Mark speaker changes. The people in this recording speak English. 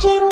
Speaker 1: Virgin